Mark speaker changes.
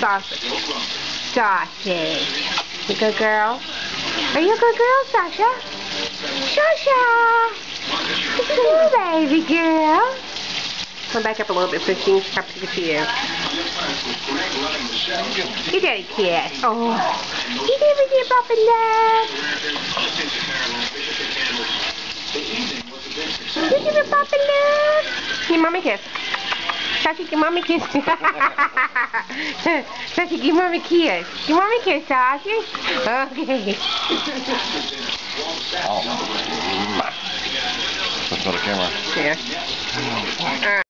Speaker 1: Sausage. Sausage. You good girl? Are you a good girl, Sasha? Sasha! Good baby girl. Come back up a little bit so she can to get you. Daddy a kiss. Oh. You give me your papa love. You give me papa love. Give mommy a kiss. Sashi, give mommy kiss. Sashi, give mommy kiss. Give mommy a kiss, Sashi. Okay.
Speaker 2: Oh. Let's go to camera.
Speaker 1: Yeah.